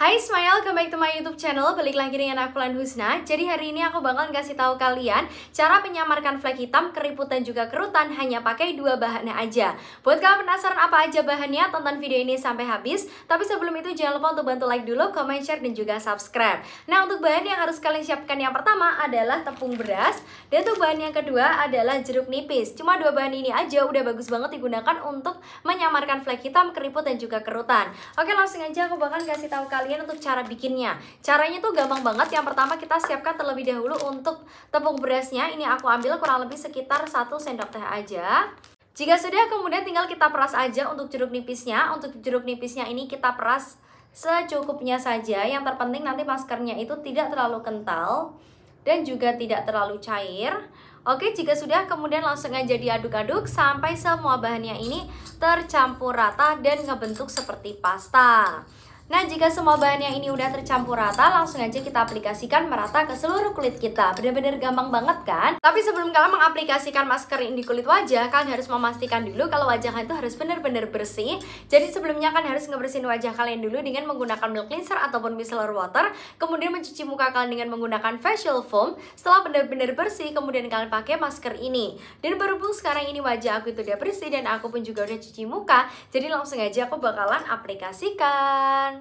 Hai welcome back to my YouTube channel. Balik lagi dengan aku Lan Husna. Jadi hari ini aku bakal kasih tahu kalian cara menyamarkan flek hitam, keriput dan juga kerutan hanya pakai dua bahannya aja. Buat kalian penasaran apa aja bahannya, tonton video ini sampai habis. Tapi sebelum itu jangan lupa untuk bantu like dulu, comment, share dan juga subscribe. Nah, untuk bahan yang harus kalian siapkan yang pertama adalah tepung beras dan untuk bahan yang kedua adalah jeruk nipis. Cuma dua bahan ini aja udah bagus banget digunakan untuk menyamarkan flek hitam, keriput dan juga kerutan. Oke, langsung aja aku bakal kasih tahu kalian kalian untuk cara bikinnya. Caranya tuh gampang banget. Yang pertama kita siapkan terlebih dahulu untuk tepung berasnya. Ini aku ambil kurang lebih sekitar 1 sendok teh aja. Jika sudah kemudian tinggal kita peras aja untuk jeruk nipisnya. Untuk jeruk nipisnya ini kita peras secukupnya saja. Yang terpenting nanti maskernya itu tidak terlalu kental Dan juga tidak terlalu cair. Oke, jika sudah kemudian langsung aja diaduk-aduk sampai semua bahannya ini tercampur rata dan ngebentuk seperti pasta. Nah, jika semua bahannya ini udah tercampur rata, langsung aja kita aplikasikan merata ke seluruh kulit kita. Bener-bener gampang banget kan? Tapi sebelum kalian mengaplikasikan masker ini di kulit wajah, kalian harus memastikan dulu kalau wajah kalian itu harus bener-bener bersih. Jadi sebelumnya kalian harus ngebersihin wajah kalian dulu dengan menggunakan milk cleanser ataupun micellar water. Kemudian mencuci muka kalian dengan menggunakan facial foam. Setelah bener-bener bersih, kemudian kalian pakai masker ini. Dan berhubung sekarang ini wajah aku itu udah bersih dan aku pun juga udah cuci muka, jadi langsung aja aku bakalan aplikasikan.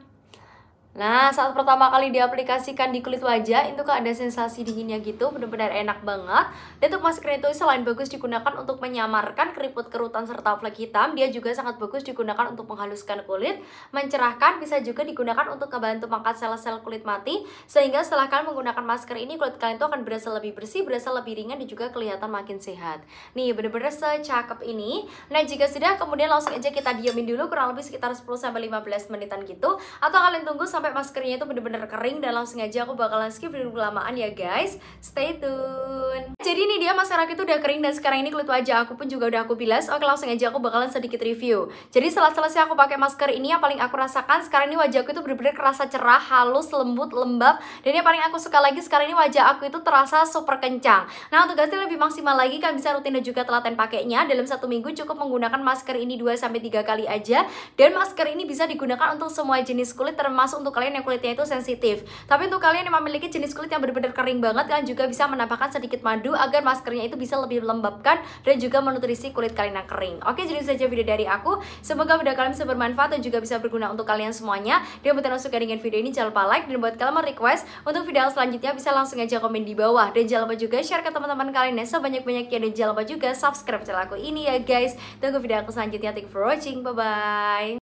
Nah, saat pertama kali diaplikasikan di kulit wajah, itu kan ada sensasi dinginnya gitu, benar-benar enak banget. Dan untuk masker itu selain bagus digunakan untuk menyamarkan keriput kerutan serta flek hitam, dia juga sangat bagus digunakan untuk menghaluskan kulit, mencerahkan, bisa juga digunakan untuk membantu mengangkat sel-sel kulit mati, sehingga setelah kalian menggunakan masker ini, kulit kalian itu akan berasa lebih bersih, berasa lebih ringan, dan juga kelihatan makin sehat. Nih, benar-benar secakep ini. Nah, jika sudah, kemudian langsung aja kita diamin dulu kurang lebih sekitar 10-15 menitan gitu, atau kalian tunggu sampai sampai maskernya itu bener-bener kering dan langsung aja aku bakalan skip video kelamaan ya guys. Stay tune. Jadi ini dia masker aku itu udah kering dan sekarang ini kulit wajah aku pun juga udah aku bilas. Oke langsung aja aku bakalan sedikit review. Jadi setelah selesai aku pakai masker ini yang paling aku rasakan sekarang ini wajahku itu bener-bener kerasa cerah halus lembut lembab. Dan yang paling aku suka lagi sekarang ini wajah aku itu terasa super kencang. Nah untuk hasil lebih maksimal lagi kan bisa rutin dan juga telaten pakainya. Dalam satu minggu cukup menggunakan masker ini 2-3 kali aja. Dan masker ini bisa digunakan untuk semua jenis kulit termasuk untuk kalian yang kulitnya itu sensitif. Tapi untuk kalian yang memiliki jenis kulit yang benar-benar kering banget, kalian juga bisa menambahkan sedikit madu agar maskernya itu bisa lebih melembabkan dan juga menutrisi kulit kalian yang kering. Oke, jadi saja video dari aku. Semoga video kalian bisa bermanfaat dan juga bisa berguna untuk kalian semuanya. Dan buat kalian suka dengan video ini, jangan lupa like. Dan buat kalian mau request untuk video selanjutnya, bisa langsung aja komen di bawah. Dan jangan lupa juga share ke teman-teman kalian yang sebanyak-banyaknya. Dan jangan lupa juga subscribe channel aku ini ya guys. Tunggu video aku selanjutnya. Thank you for watching. Bye-bye.